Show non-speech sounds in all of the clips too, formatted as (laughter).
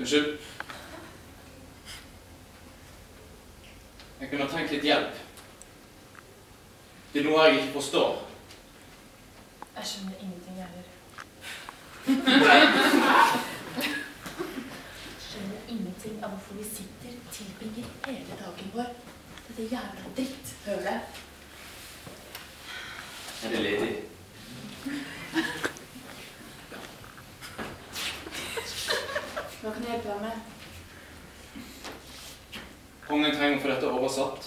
Unnskyld. Jeg kunne trengt litt hjelp. Det er noe jeg ikke forstår. Jeg skjønner ingenting, jeg heller. skjønner ingenting av hvorfor vi sitter, tilbringer hele dagen vår. Dette jævla dritthølet. Er det ledig? Hva kan jeg hjelpe deg med? Kongen trenger å få dette oversatt.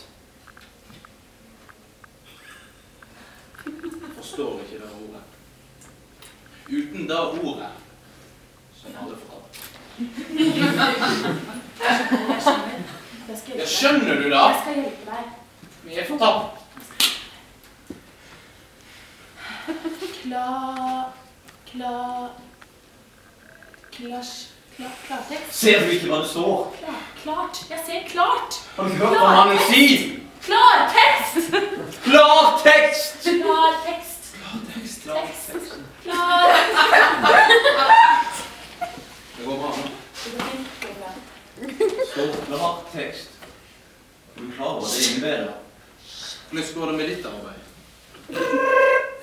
Forstår ikke det ordet. Uten det ordet, så er alle fortapt. Jeg Ja, skjønner du da? Jeg skal hjelpe deg. Vi er fortapt. Kla... Kla... Klasj... Klartekst? Ser du ikke hva det står? Klar, klart. Jeg ser klart. Har du hørt hva mannen sier? Klartekst! Klartekst! Klartekst. Klartekst, Tekst. klartekst. Klar... Det går bra nå. Står klartekst. Er du klar over hva det innebærer? Hvordan går det med ditt arbeid?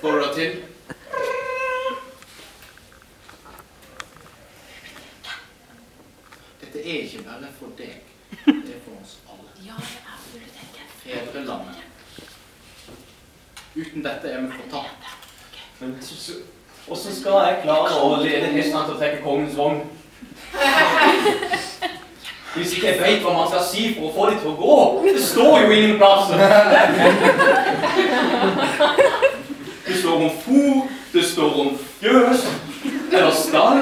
Får du det til? Dette er ikke bare for deg. Det er for oss alle. Ja, det er biblioteket. Fedrelandet. Uten dette er vi fortapt. Men Og så skal jeg klare å lede hestene til å trekke kongens vogn. Hvis ikke jeg vet hva man skal si for å få dem til å gå. Det står jo ingen plasser. Det står om fôr, det står om fjøs, eller stall.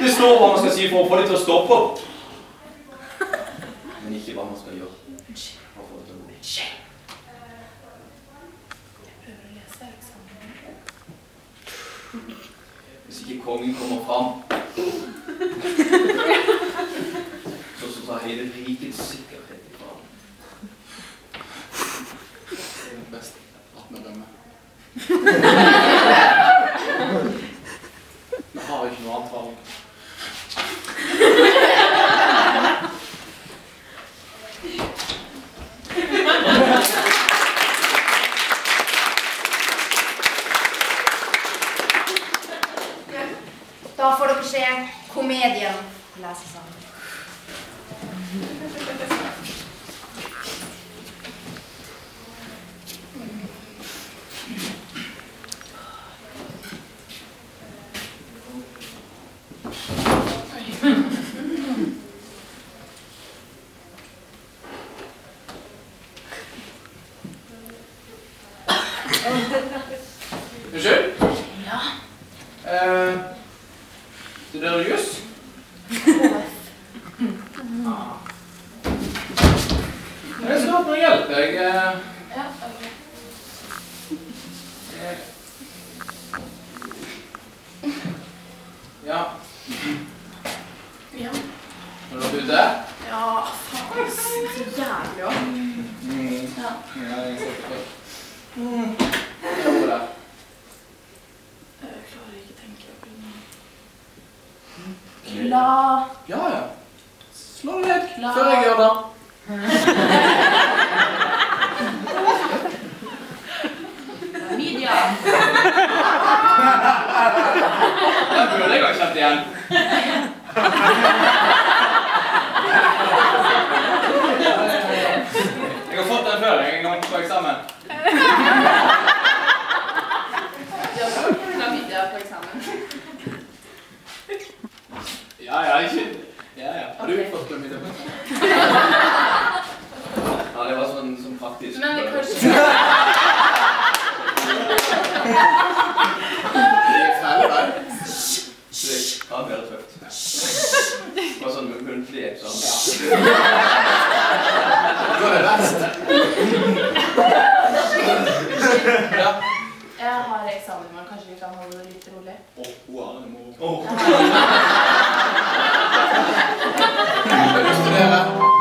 Det står hva man skal si for å få dem til å stoppe. Men ikke hva man skal gjøre. Hvis ikke kongen kommer fram, så så tar hele rikets sikkerhet ifra ham. Det er best at vi rømmer. Vi har ikke noe annet valg. Da får dere se komedien lese sammen. Unnskyld? Ja. Eh, studerer du juss? Ah. Jeg skal ha noe hjelp. Jeg, eh, Ja, ok. Ja, Ja. har du vært ute? Ja, faen. Så jævlig òg. Mm. Ja. Ja, jeg ser det før. Mm. Jeg gjorde det. Jeg klarer ikke å tenke på det. Kla... Ja, ja. Slå deg ned før jeg gjør det. Den jeg ha kjent igjen. Jeg har fått den før jeg en gang på eksamen. Eksamen. Ja, ja, ikke Ja, ja. Har du fått på middag? Ja, det var sånn, sånn faktisk. Men det kanskje Det er ferdig, da. Det kan være tøft. Det var sånn muntlig eksamen. Du er verst. Ja. Jeg har eksamen, i morgen. kanskje vi kan holde det litt rolig. Oh, hun har en mor. Åh.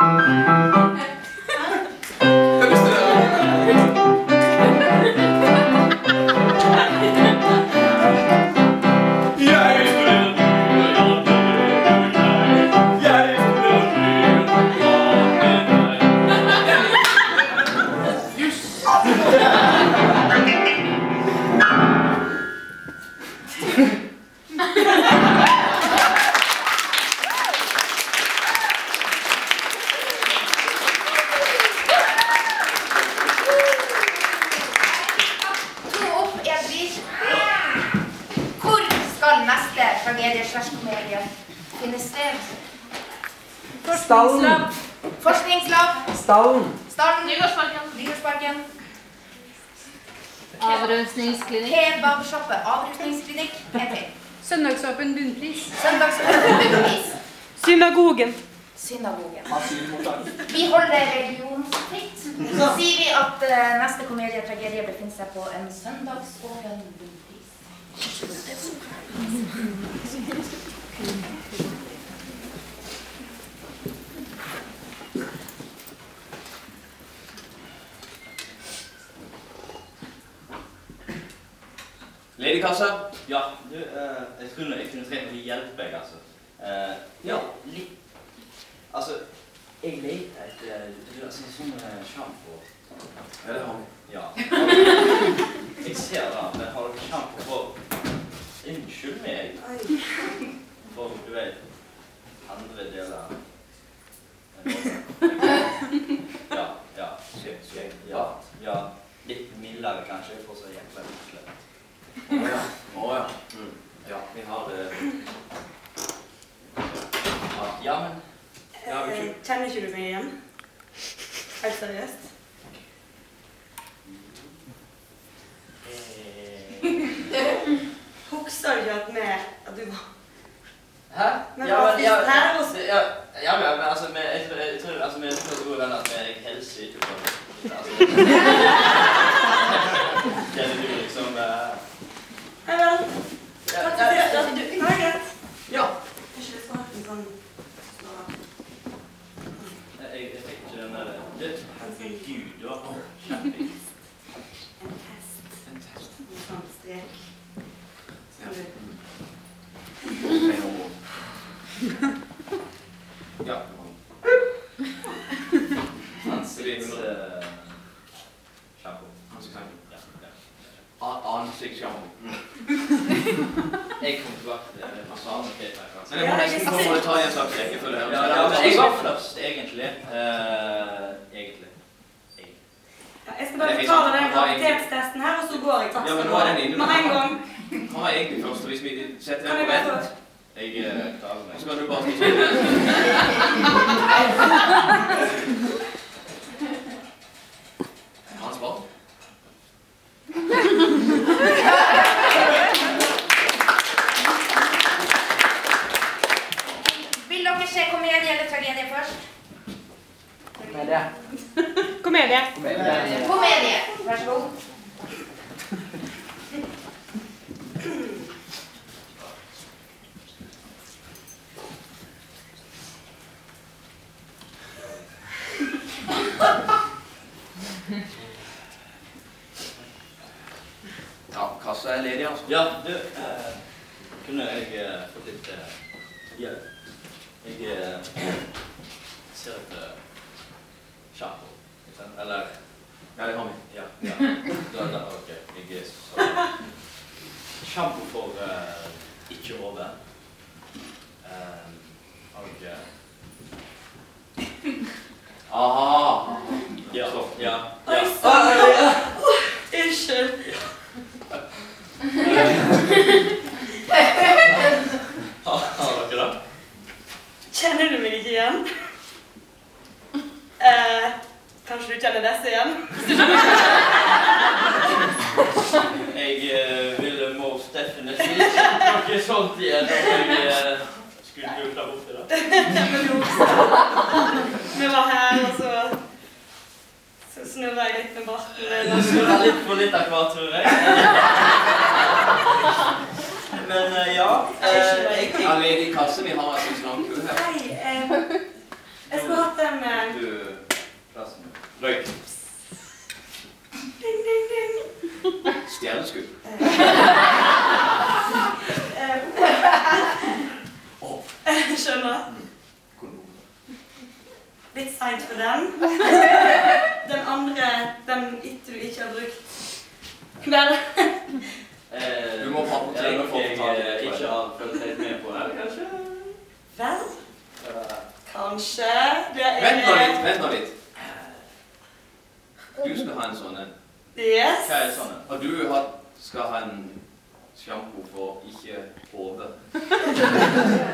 Tragedie slash komedie finner sted. Stallen. Forskningslab. Stallen. Stallen. Nygårdsparken. Nygårdsparken. Avrusningsklinikk. Kebabsjappe. Avrusningsklinikk. Søndagsåpen bunnpris. Søndagsåpen bunnpris. Synagogen. Synagogen. Vi holder religionsfritt. Så sier vi at eh, neste komedietragedie befinner seg på en søndagsåpen bunnpris. Ledig kasse. Ja, du, eh, jeg tror jeg kunne trengt litt hjelp, jeg, altså. Eh, ja, litt Altså, jeg leter etter du, altså, sånn sjampo. Ja, det har vi. Ja. Jeg ser da, men har dere sjampo for Unnskyld meg. For, du vet, andre deler (laughs) Ja, ja. Skjegg, skjegg. Ja, ja. Litt mildere, kanskje, for så jækla utslipp. Å ja. Å ja. Mm. Ja, vi har det. Ja, ja, men Ja, unnskyld. Eh, Kjenner ikke du meg igjen? Helt seriøst? eh, (laughs) Husker du ikke at, vi, at du var Hæ? Men ja, men, ja, det her ja, ja, men, men altså, jeg, jeg, tror- jeg tror altså, vi er så gode venner at vi hilser ikke på altså, Kjenner du liksom uh, Ja vel. ja, Takk ja, for ja, det. ja, Du, nei, greit. ja. Ikke lyst til å ha en sånn Jeg, jeg fikk ikke den der det, Herregud, du har kjempe En test. En sånn strek. Skal du Ja. ansikts... Uh, sjampo. Ansiktssjampo. Ja, ja. A- Ansiktssjampo. Jeg kommer tilbake til Men jeg må nesten få ta i en slags rekkefølge. her. Ja, ja, men jeg var først, egentlig. Uh, egentlig. Jeg. Ja, jeg skal bare forklare den graviditetstesten her, og så går jeg. Takk Ja, men nå er den inne. Med en gang. Han var egentlig først, hvis vi setter den på vent, Jeg eh, klarer meg. så kan du bare (laughs) (laughs) (laughs) stå Hans barn. Vil dere se komedie eller tragedie først? Med det. Komedie. Med det. Komedie. Vær så god. Ja, Ja, du, eh, kunne jeg eh, fått litt eh, hjelp? Jeg eh, ser etter ikke sant? Eller Ja, det har vi. Ja. ja. Da, da, ok, jeg er så Sjampo for eh, ikke over. Um, og eh, Aha. ja, ja, ja. Unnskyld. Har, har dere det? Kjenner du meg ikke igjen? Eh, kanskje du kjenner disse igjen? Jeg uh, ville most definitely ikke noe sånt igjen om jeg uh, skulle gukla borti det. Vi var her, og så, så snurra jeg litt med barten Du Snurra litt på litt av hvert, tror jeg. Men uh, ja eh, er ledig kasse. Vi har en lang kø her. Hei, eh, jeg skulle hatt en. Røyk. ding, ding, ding. Stjerneskudd. Eh, (laughs) Skjønner. Kondom. Litt seint for den. Den andre, den etter du ikke har brukt. Vel, Eh, Du må er det for å ta det jeg ikke har fulgt helt med på her, kanskje? vel, Eh, kanskje. Det er Vent nå litt. Vent nå litt. Du skal ha en sånn en. Yes. Hva er sånn? Og du hatt, skal ha en sjampo for ikke hode. (laughs)